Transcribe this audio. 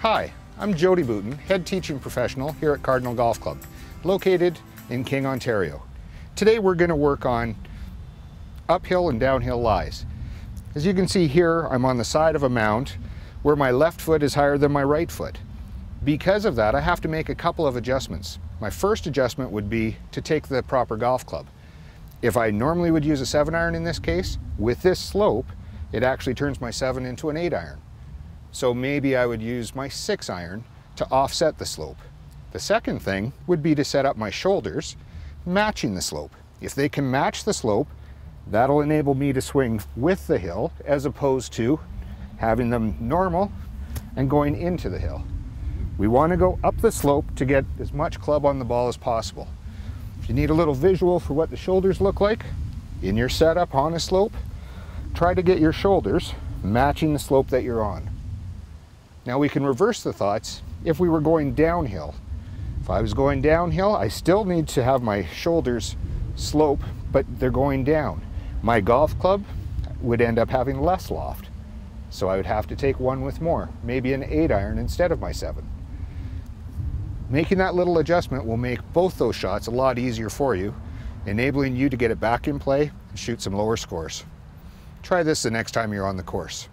Hi, I'm Jody Boutin, head teaching professional here at Cardinal Golf Club, located in King, Ontario. Today we're going to work on uphill and downhill lies. As you can see here, I'm on the side of a mound where my left foot is higher than my right foot. Because of that, I have to make a couple of adjustments. My first adjustment would be to take the proper golf club. If I normally would use a seven iron in this case, with this slope, it actually turns my seven into an eight iron. So maybe I would use my six iron to offset the slope. The second thing would be to set up my shoulders matching the slope. If they can match the slope, that'll enable me to swing with the hill as opposed to having them normal and going into the hill. We want to go up the slope to get as much club on the ball as possible. If you need a little visual for what the shoulders look like in your setup on a slope, try to get your shoulders matching the slope that you're on. Now we can reverse the thoughts if we were going downhill. If I was going downhill, I still need to have my shoulders slope, but they're going down. My golf club would end up having less loft. So I would have to take one with more, maybe an eight iron instead of my seven. Making that little adjustment will make both those shots a lot easier for you, enabling you to get it back in play and shoot some lower scores. Try this the next time you're on the course.